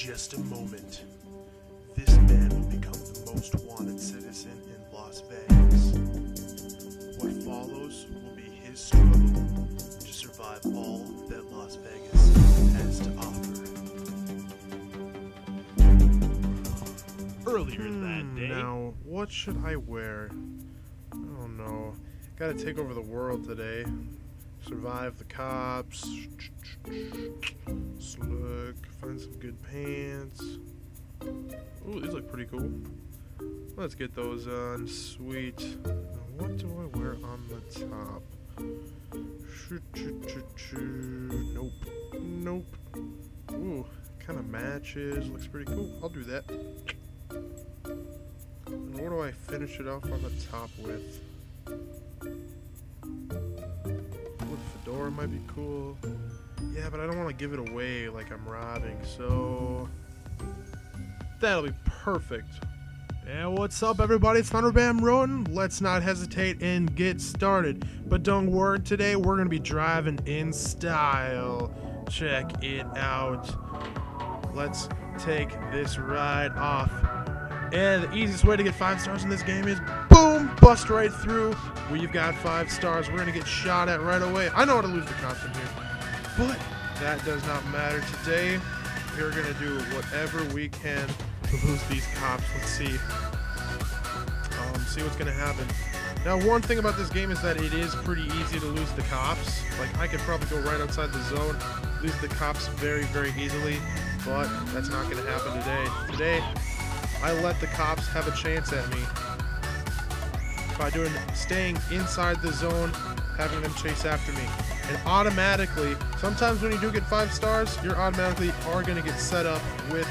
just a moment, this man will become the most wanted citizen in Las Vegas. What follows will be his struggle to survive all that Las Vegas has to offer. Earlier that Hmm, day, Now, what should I wear? I don't know. Gotta take over the world today. Survive the cops. Slug. Find some good pants. Ooh, these look pretty cool. Let's get those on. Sweet. What do I wear on the top? Nope. Nope. Ooh, kind of matches. Looks pretty cool. I'll do that. And what do I finish it off on the top with? Might be cool. Yeah, but I don't want to give it away like I'm robbing, so that'll be perfect. And what's up, everybody? It's Thunderbam Roden. Let's not hesitate and get started. But don't worry, today we're gonna be driving in style. Check it out. Let's take this ride off. And the easiest way to get five stars in this game is bust right through you've got five stars. We're gonna get shot at right away. I know how to lose the cops here, but that does not matter today. We're gonna do whatever we can to lose these cops. Let's see. Um, see what's gonna happen. Now, one thing about this game is that it is pretty easy to lose the cops. Like, I could probably go right outside the zone, lose the cops very, very easily, but that's not gonna happen today. Today, I let the cops have a chance at me by doing staying inside the zone, having them chase after me. And automatically, sometimes when you do get five stars, you're automatically are gonna get set up with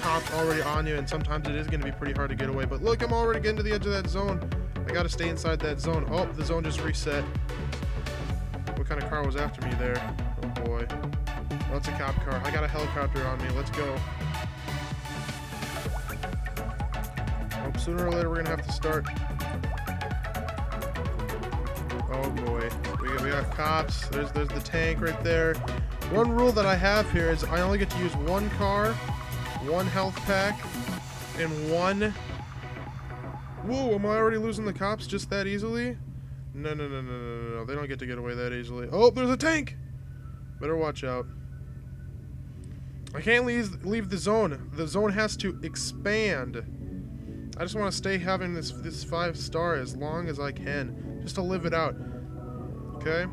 cops already on you, and sometimes it is gonna be pretty hard to get away. But look, I'm already getting to the edge of that zone. I gotta stay inside that zone. Oh, the zone just reset. What kind of car was after me there? Oh boy. That's a cop car. I got a helicopter on me. Let's go. Sooner or later we're gonna have to start. Oh boy, we got, we got cops. There's there's the tank right there. One rule that I have here is I only get to use one car, one health pack, and one. Whoa, am I already losing the cops just that easily? No, no, no, no, no, no, no. They don't get to get away that easily. Oh, there's a tank. Better watch out. I can't leave leave the zone. The zone has to expand. I just want to stay having this this five star as long as I can, just to live it out. Okay.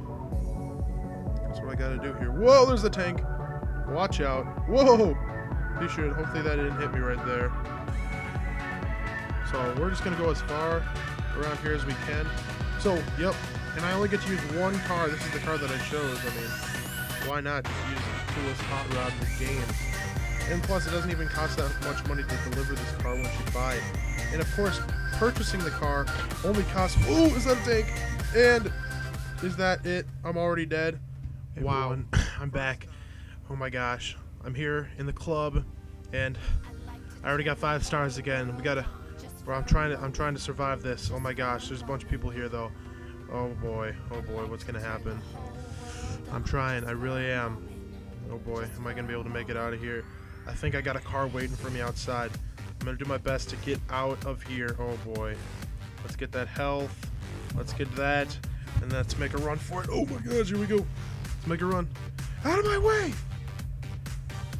That's what I gotta do here. Whoa, there's the tank. Watch out. Whoa. You should. Hopefully that didn't hit me right there. So we're just gonna go as far around here as we can. So, yep. And I only get to use one car. This is the car that I chose. I mean, why not just use the coolest hot rod in the game? And plus, it doesn't even cost that much money to deliver this car once you buy it. And of course, purchasing the car only costs. Oh, is that a tank? And is that it? I'm already dead. Wow, I'm back. Oh my gosh, I'm here in the club, and I already got five stars again. We gotta. Bro, I'm trying to. I'm trying to survive this. Oh my gosh, there's a bunch of people here though. Oh boy. Oh boy, what's gonna happen? I'm trying. I really am. Oh boy, am I gonna be able to make it out of here? I think I got a car waiting for me outside. I'm gonna do my best to get out of here. Oh boy. Let's get that health. Let's get that. And let's make a run for it. Oh my gosh, here we go. Let's make a run. Out of my way!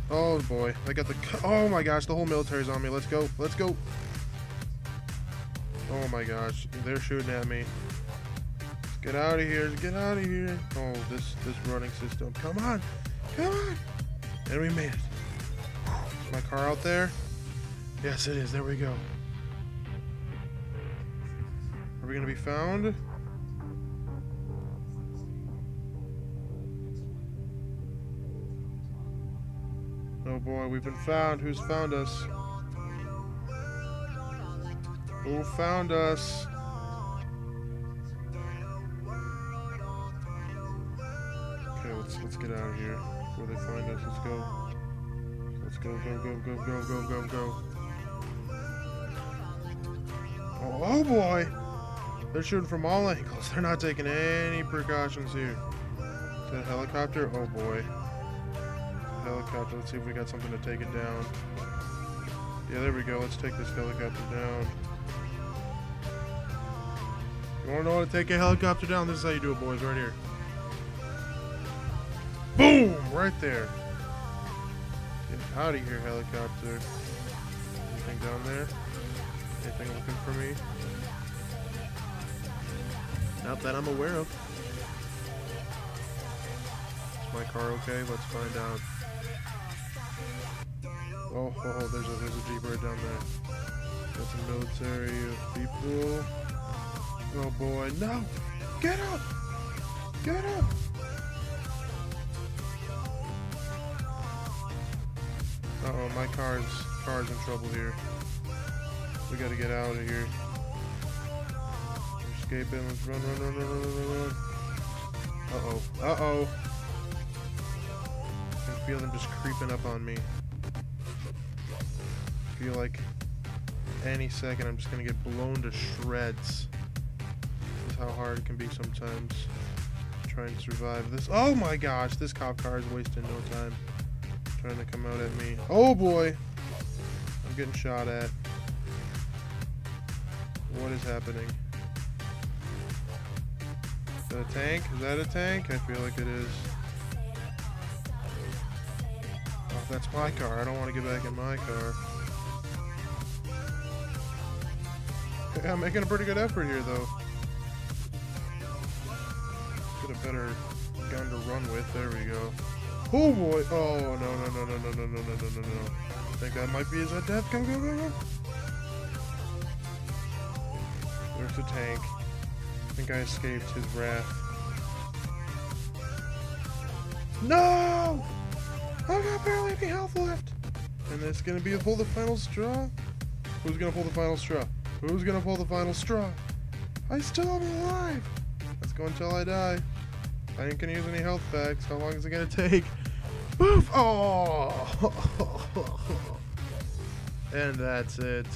Oh boy. I got the. Oh my gosh, the whole military's on me. Let's go. Let's go. Oh my gosh. They're shooting at me. Let's get out of here. Get out of here. Oh, this this running system. Come on. Come on. And we made it. My car out there? Yes, it is. There we go. Are we gonna be found? Oh boy, we've been found. Who's found us? Who found us? Okay, let's let's get out of here before they find us. Let's go. Let's go, go, go, go, go, go, go, go. Oh, boy! They're shooting from all angles. They're not taking any precautions here. A helicopter? Oh boy. Helicopter. Let's see if we got something to take it down. Yeah, there we go. Let's take this helicopter down. You wanna know how to take a helicopter down? This is how you do it, boys, right here. Boom! Right there. Get out of here, helicopter. Anything down there? Anything looking for me? Not that I'm aware of. Is my car okay? Let's find out. Oh, oh, oh there's a there's a G-bird down there. Got some military people. Oh boy, no! Get up! Get up! Uh oh, my car's car's in trouble here. We gotta get out of here. Escaping. Let's run, run, run, run, run, run, run. Uh oh. Uh oh. I can feel them just creeping up on me. I feel like any second I'm just gonna get blown to shreds. Is how hard it can be sometimes. Trying to survive this. Oh my gosh, this cop car is wasting no time. Trying to come out at me. Oh boy! I'm getting shot at. What is happening? Is that a tank? Is that a tank? I feel like it is. Oh, that's my car. I don't want to get back in my car. I'm making a pretty good effort here, though. Get a better gun to run with. There we go. Oh boy! Oh no no no no no no no no no no! I think that might be his death. Go go go go! A tank. I think I escaped his wrath. No! I got barely any health left. And it's gonna be a pull the final straw. Who's gonna pull the final straw? Who's gonna pull the final straw? I still am alive. Let's go until I die. I ain't gonna use any health packs. How long is it gonna take? Poof! Oh! and that's it.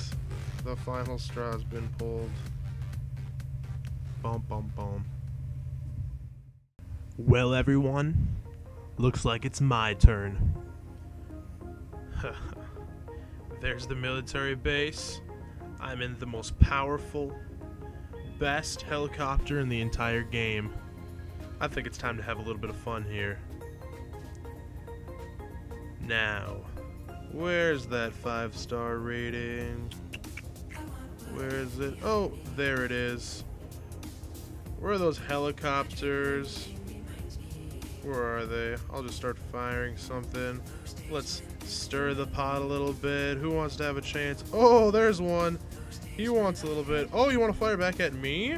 The final straw has been pulled. Bum bum bum. Well, everyone, looks like it's my turn. There's the military base. I'm in the most powerful, best helicopter in the entire game. I think it's time to have a little bit of fun here. Now, where's that five star rating? Where is it? Oh, there it is. Where are those helicopters? Where are they? I'll just start firing something. Let's stir the pot a little bit. Who wants to have a chance? Oh, there's one. He wants a little bit. Oh, you want to fire back at me?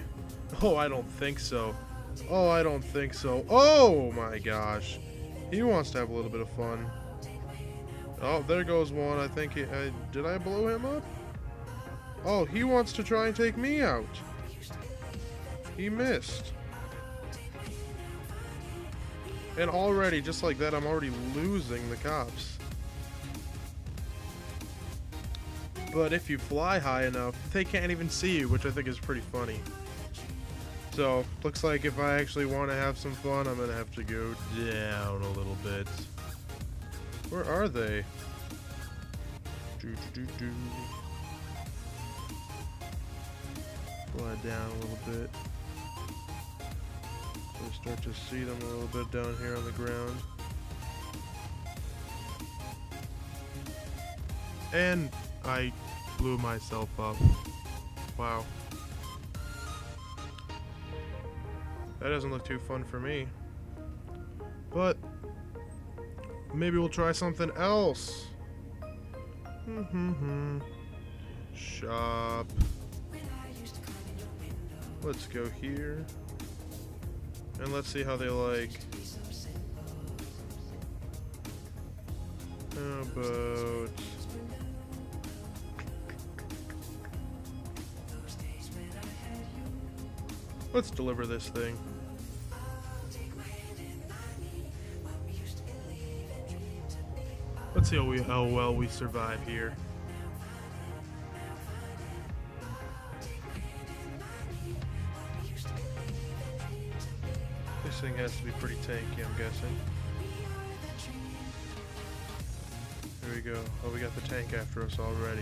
Oh, I don't think so. Oh, I don't think so. Oh my gosh. He wants to have a little bit of fun. Oh, there goes one. I think he... Uh, did I blow him up? Oh, he wants to try and take me out. He missed. And already, just like that, I'm already losing the cops. But if you fly high enough, they can't even see you, which I think is pretty funny. So, looks like if I actually want to have some fun, I'm going to have to go down a little bit. Where are they? Do. Fly down a little bit. We start to see them a little bit down here on the ground. And I blew myself up. Wow. That doesn't look too fun for me. But maybe we'll try something else. mhm Shop. Let's go here. And let's see how they like. How about... Let's deliver this thing. Let's see how, we, how well we survive here. This thing has to be pretty tanky, I'm guessing. Here we go. Oh, we got the tank after us already.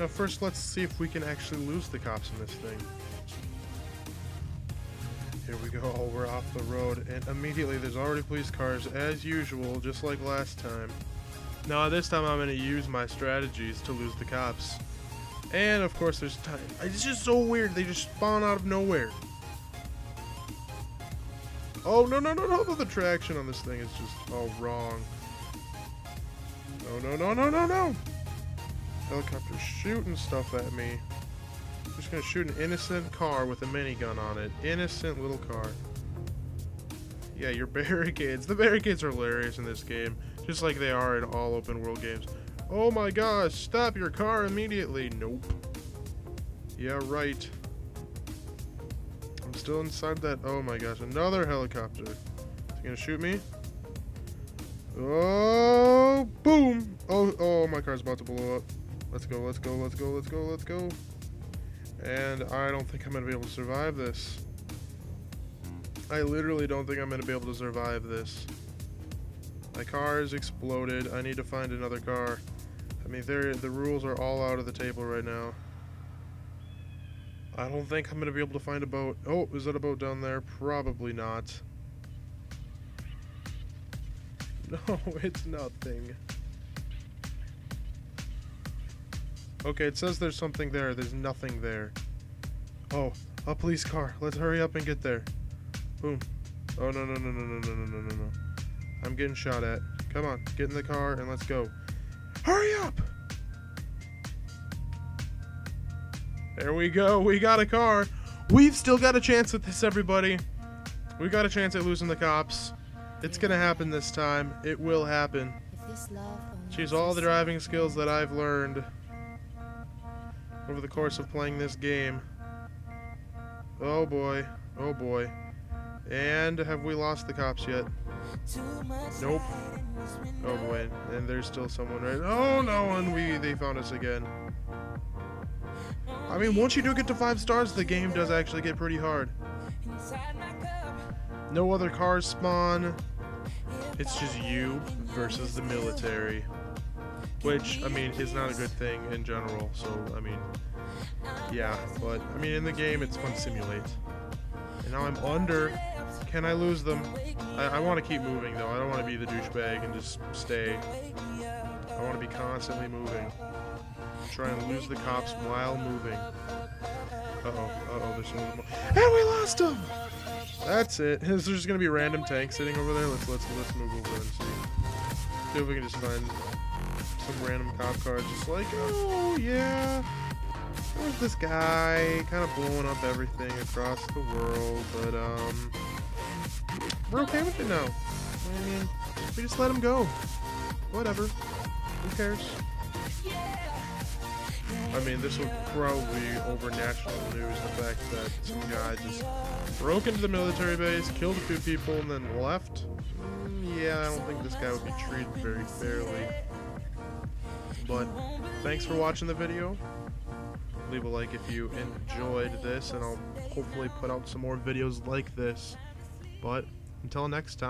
Now, first, let's see if we can actually lose the cops in this thing. Here we go. Oh, we're off the road, and immediately there's already police cars, as usual, just like last time. Now, this time I'm going to use my strategies to lose the cops. And, of course, there's time. It's just so weird. They just spawn out of nowhere. Oh, no, no, no, no. The traction on this thing is just all wrong. No, no, no, no, no, no. Helicopter shooting stuff at me. Just gonna shoot an innocent car with a minigun on it. Innocent little car. Yeah, your barricades. The barricades are hilarious in this game. Just like they are in all open world games. Oh my gosh, stop your car immediately. Nope. Yeah, right. Still inside that. Oh my gosh, another helicopter. Is he gonna shoot me? Oh, boom. Oh, oh, my car's about to blow up. Let's go, let's go, let's go, let's go, let's go. And I don't think I'm to be able to survive this. I literally don't think I'm to be able to survive this. My car is exploded. I need to find another car. I mean, the rules are all out of the table right now. I don't think I'm going to be able to find a boat. Oh, is that a boat down there? Probably not. No, it's nothing. Okay, it says there's something there. There's nothing there. Oh, a police car. Let's hurry up and get there. Boom. Oh, no, no, no, no, no, no, no, no, no, no. I'm getting shot at. Come on, get in the car and let's go. Hurry up! There we go. We got a car. We've still got a chance at this, everybody. We got a chance at losing the cops. It's gonna happen this time. It will happen. She's all the driving skills that I've learned over the course of playing this game. Oh boy. Oh boy. And have we lost the cops yet? Nope. Oh boy. And there's still someone right. Oh no, and we they found us again. I mean, once you do get to five stars, the game does actually get pretty hard. No other cars spawn. It's just you versus the military. Which, I mean, is not a good thing in general. So, I mean, yeah. But, I mean, in the game, it's fun to simulate. And now I'm under. Can I lose them? I, I want to keep moving, though. I don't want to be the douchebag and just stay. I want to be constantly moving. Try and lose the cops while moving. Uh-oh. Uh-oh. There's some more. And we lost them! That's it. Is there just gonna be a random tank sitting over there? Let's let's let's move over and see. See if we can just find some random cop car. Just like, oh yeah. There's this guy kind of blowing up everything across the world, but um, we're okay with it now. I mean, we just let him go. Whatever. Who cares? I mean, this will probably over national news the fact that some guy just broke into the military base, killed a few people, and then left. Mm, yeah, I don't think this guy would be treated very fairly. But thanks for watching the video. Leave a like if you enjoyed this, and I'll hopefully put out some more videos like this. But until next time.